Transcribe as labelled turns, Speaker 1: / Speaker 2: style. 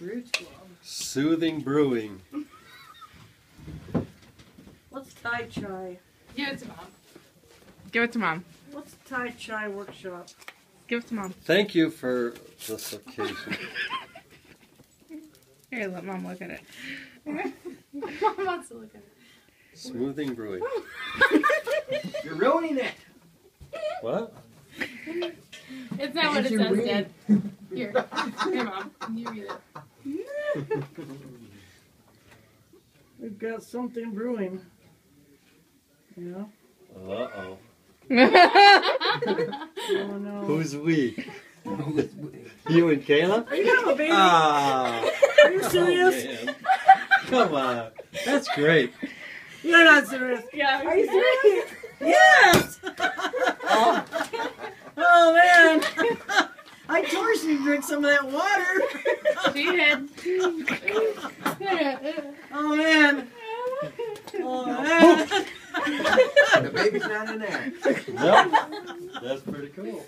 Speaker 1: Roots Club.
Speaker 2: Soothing Brewing.
Speaker 1: What's Tai Chai?
Speaker 3: Give it to mom.
Speaker 4: Give it to mom.
Speaker 1: What's Tai Chai workshop?
Speaker 4: Give it to mom.
Speaker 2: Thank you for this occasion.
Speaker 4: Here, let mom look at it.
Speaker 3: mom wants to look at it.
Speaker 2: Smoothing Brewing.
Speaker 5: You're ruining it.
Speaker 2: What?
Speaker 3: It's not what it
Speaker 5: Did
Speaker 3: says. Dad. Here. Here, mom. Can you read it.
Speaker 1: We've got something brewing. Yeah.
Speaker 2: Uh oh.
Speaker 1: Oh no.
Speaker 2: Who's we? you and Kayla?
Speaker 1: Are you having a baby?
Speaker 2: Ah.
Speaker 1: Are you serious?
Speaker 2: Oh. Come on. That's great.
Speaker 1: You're not serious.
Speaker 3: Yeah.
Speaker 1: Are you serious? Yes. oh man. I told her she'd drink some of that water.
Speaker 3: She did.
Speaker 1: Oh man. Oh man.
Speaker 5: The baby's not in there.
Speaker 2: Yep. That's pretty cool.